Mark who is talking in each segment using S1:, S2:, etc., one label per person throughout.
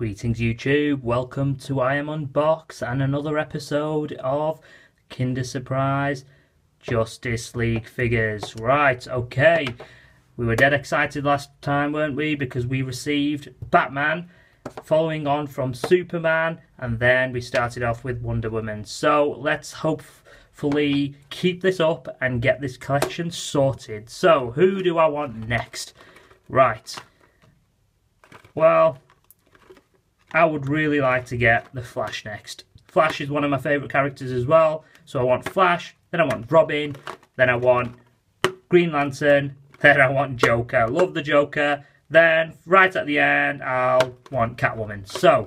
S1: Greetings YouTube, welcome to I Am Unbox and another episode of Kinder Surprise Justice League figures. Right, okay, we were dead excited last time weren't we because we received Batman following on from Superman and then we started off with Wonder Woman. So let's hopefully keep this up and get this collection sorted. So who do I want next? Right, well I would really like to get the Flash next. Flash is one of my favourite characters as well. So I want Flash, then I want Robin, then I want Green Lantern, then I want Joker. Love the Joker. Then, right at the end, I'll want Catwoman. So,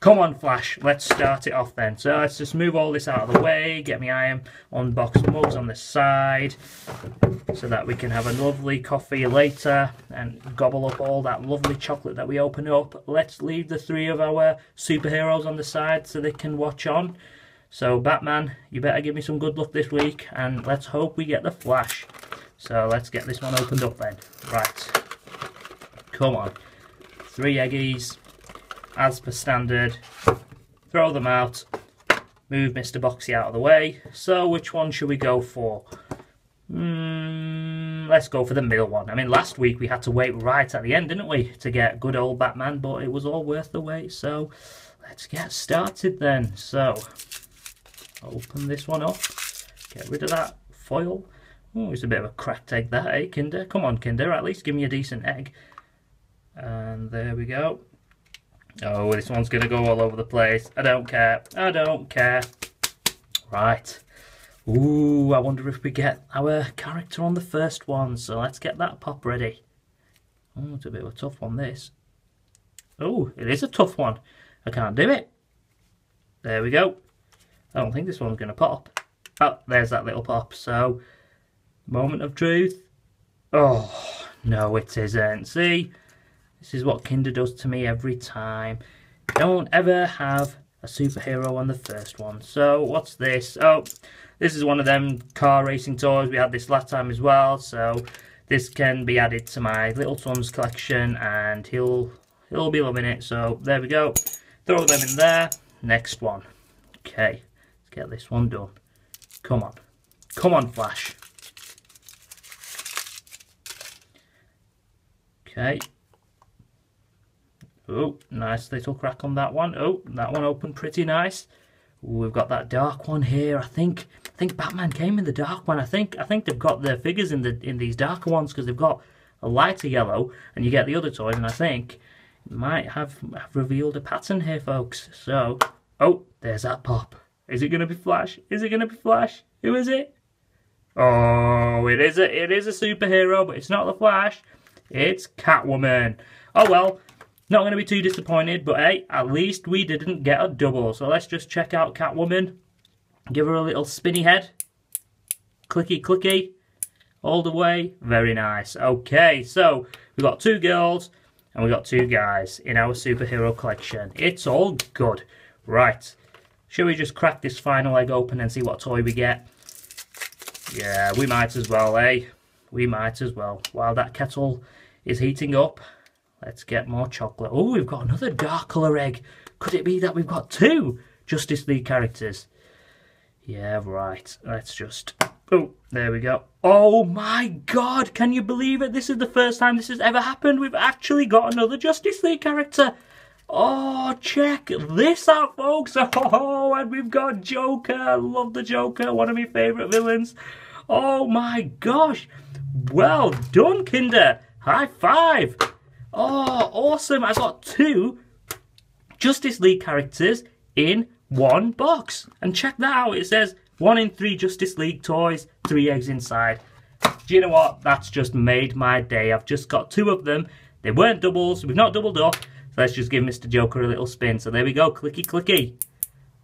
S1: Come on, Flash, let's start it off then. So let's just move all this out of the way, get me iron unboxed mugs on the side, so that we can have a lovely coffee later and gobble up all that lovely chocolate that we open up. Let's leave the three of our superheroes on the side so they can watch on. So Batman, you better give me some good luck this week, and let's hope we get the Flash. So let's get this one opened up then. Right. Come on. Three eggies as per standard, throw them out, move Mr. Boxy out of the way. So which one should we go for? Mm, let's go for the middle one. I mean, last week we had to wait right at the end, didn't we, to get good old Batman, but it was all worth the wait. So let's get started then. So open this one up, get rid of that foil. Oh, it's a bit of a cracked egg that, eh, Kinder? Come on, Kinder, at least give me a decent egg. And there we go. Oh, this one's going to go all over the place. I don't care. I don't care. Right. Ooh, I wonder if we get our character on the first one. So let's get that pop ready. Oh, it's a bit of a tough one, this. Oh, it is a tough one. I can't do it. There we go. I don't think this one's going to pop. Oh, there's that little pop. So, moment of truth. Oh, no, it isn't. See? This is what Kinder does to me every time. Don't ever have a superhero on the first one. So what's this? Oh, this is one of them car racing toys. We had this last time as well. So this can be added to my little son's collection and he'll he'll be loving it. So there we go. Throw them in there. Next one. Okay, let's get this one done. Come on. Come on, Flash. Okay, Oh, nice little crack on that one. Oh, that one opened pretty nice. Ooh, we've got that dark one here. I think I think Batman came in the dark one. I think I think they've got their figures in the in these darker ones because they've got a lighter yellow and you get the other toys and I think might have, have revealed a pattern here folks. So, oh, there's that pop. Is it going to be Flash? Is it going to be Flash? Who is it? Oh, it is a it is a superhero, but it's not the Flash. It's Catwoman. Oh well, not going to be too disappointed, but hey, at least we didn't get a double. So let's just check out Catwoman. Give her a little spinny head. Clicky clicky. All the way. Very nice. Okay, so we've got two girls and we've got two guys in our superhero collection. It's all good. Right. Shall we just crack this final egg open and see what toy we get? Yeah, we might as well, eh? We might as well. While that kettle is heating up, Let's get more chocolate. Oh, we've got another dark colour egg. Could it be that we've got two Justice League characters? Yeah, right. Let's just... Oh, there we go. Oh my god, can you believe it? This is the first time this has ever happened. We've actually got another Justice League character. Oh, check this out, folks. Oh, and we've got Joker. I love the Joker, one of my favourite villains. Oh my gosh. Well done, Kinder. High five. Oh, awesome. I got two Justice League characters in one box. And check that out. It says one in three Justice League toys, three eggs inside. Do you know what? That's just made my day. I've just got two of them. They weren't doubles. We've not doubled up. So let's just give Mr. Joker a little spin. So there we go. Clicky, clicky.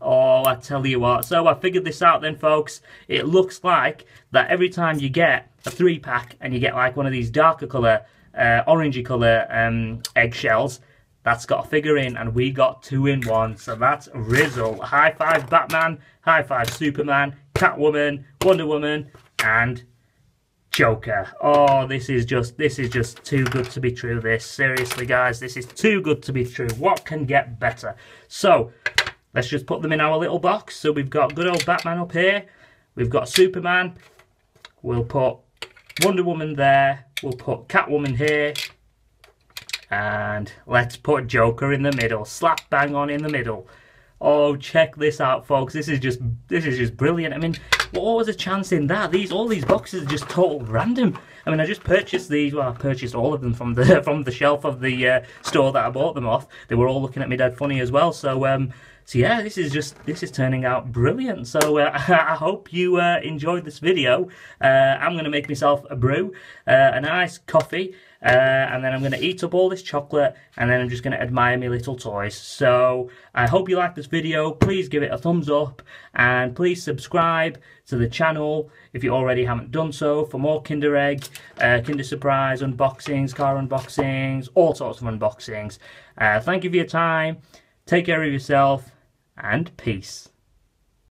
S1: Oh, I tell you what. So I figured this out then, folks. It looks like that every time you get a three pack and you get like one of these darker colour uh, orangey colour um, eggshells. That's got a figure in, and we got two in one. So that's Rizzle. High five Batman, high five Superman, Catwoman, Wonder Woman, and Joker. Oh, this is just this is just too good to be true. This seriously, guys, this is too good to be true. What can get better? So let's just put them in our little box. So we've got good old Batman up here. We've got Superman. We'll put Wonder Woman there. We'll put Catwoman here. And let's put Joker in the middle. Slap bang on in the middle. Oh, check this out, folks. This is just this is just brilliant. I mean, what was the chance in that? These all these boxes are just total random. I mean, I just purchased these. Well, I purchased all of them from the from the shelf of the uh, store that I bought them off. They were all looking at me dead funny as well. So, um, so yeah, this is just this is turning out brilliant. So uh, I hope you uh, enjoyed this video. Uh, I'm going to make myself a brew, uh, a nice coffee. Uh, and then I'm going to eat up all this chocolate and then I'm just going to admire my little toys. So I hope you liked this video. Please give it a thumbs up and please subscribe to the channel if you already haven't done so for more Kinder Egg, uh, Kinder Surprise unboxings, car unboxings, all sorts of unboxings. Uh, thank you for your time. Take care of yourself and peace.